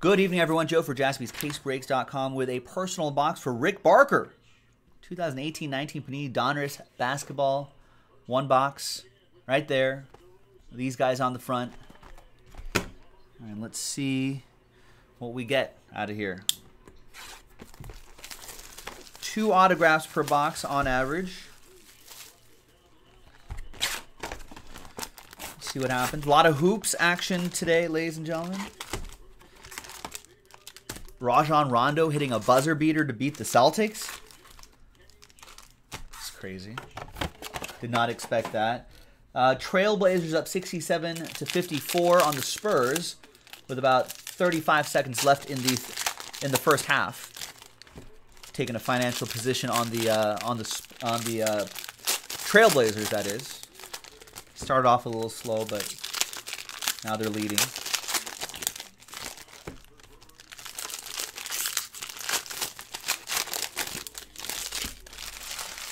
Good evening, everyone. Joe for jaspyscasebreaks.com with a personal box for Rick Barker. 2018-19 Panini Donruss basketball. One box right there. These guys on the front. And let's see what we get out of here. Two autographs per box on average. Let's see what happens. A lot of hoops action today, ladies and gentlemen. Rajon Rondo hitting a buzzer beater to beat the Celtics. It's crazy. Did not expect that. Uh, Trailblazers up 67 to 54 on the Spurs with about 35 seconds left in the in the first half. Taking a financial position on the uh, on the on the uh, Trailblazers. That is. Started off a little slow, but now they're leading.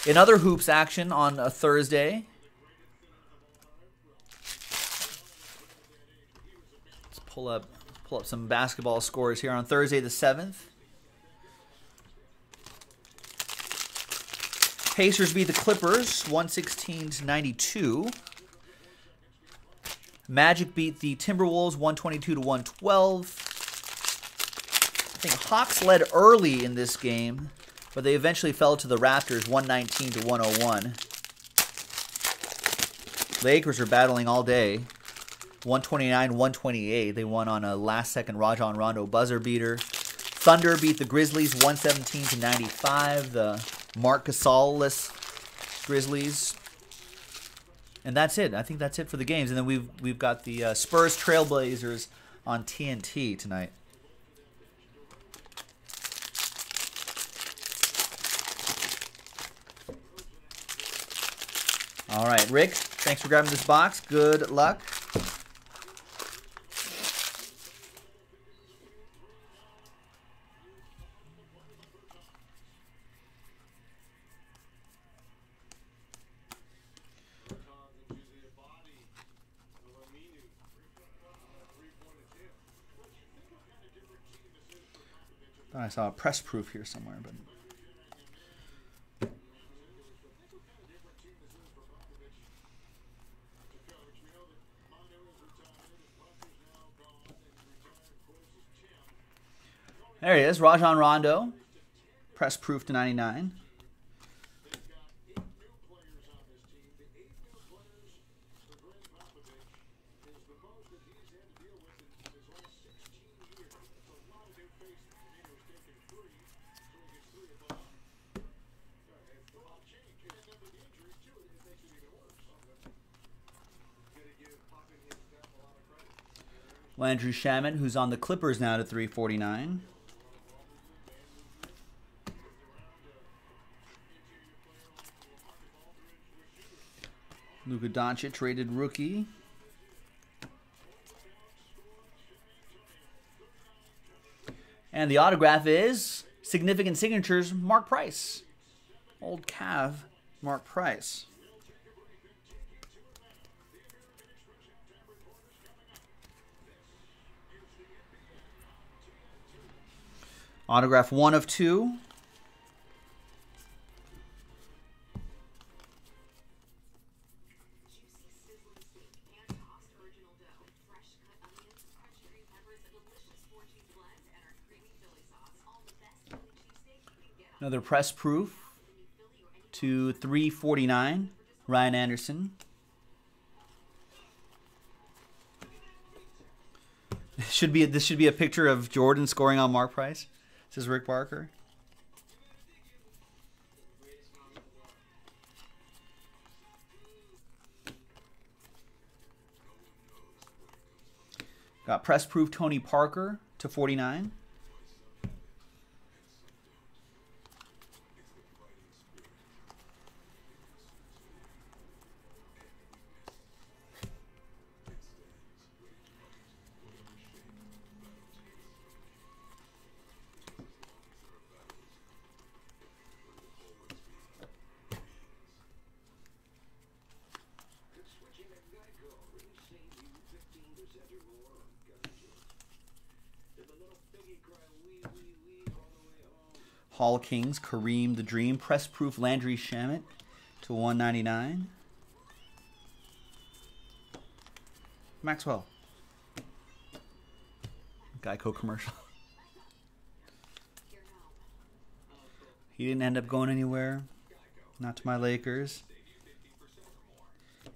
In other hoops action on a Thursday, let's pull up pull up some basketball scores here on Thursday the seventh. Pacers beat the Clippers 116 to 92. Magic beat the Timberwolves 122 to 112. I think Hawks led early in this game but they eventually fell to the Raptors 119 to 101. Lakers are battling all day. 129 128. They won on a last second Rajon Rondo buzzer beater. Thunder beat the Grizzlies 117 to 95. The Marc Gasol-less Grizzlies. And that's it. I think that's it for the games. And then we've we've got the uh, Spurs Trailblazers on TNT tonight. All right, Rick, thanks for grabbing this box. Good luck. I saw a press proof here somewhere, but There he is, Rajon Rondo. Press proof to 99. Landry Shamet, who's on the Clippers now to 349. Luka Doncic, rated rookie. And the autograph is Significant Signatures, Mark Price. Old Cav, Mark Price. Autograph one of two. Another press proof to 349, Ryan Anderson. should be this should be a picture of Jordan scoring on Mark Price. This is Rick Barker. Got press proof Tony Parker to 49. Hall Kings, Hakeem the Dream, press proof Landry Shamet to 199. Maxwell. Geico commercial. he didn't end up going anywhere. Not to my Lakers.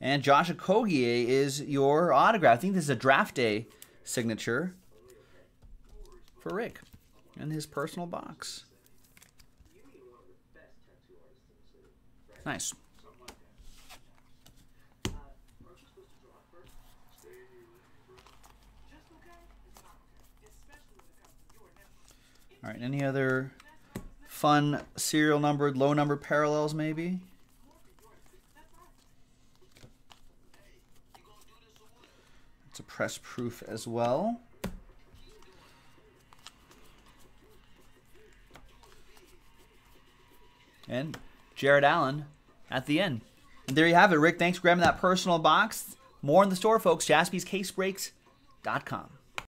And Josh Okogie is your autograph. I think this is a draft day signature for Rick in his personal box. Nice. All right, any other fun serial numbered, low numbered parallels maybe? It's a press proof as well. And Jarrett Allen at the end. And there you have it, Rick. Thanks for grabbing that personal box. More in the store, folks. JaspysCaseBreaks.com.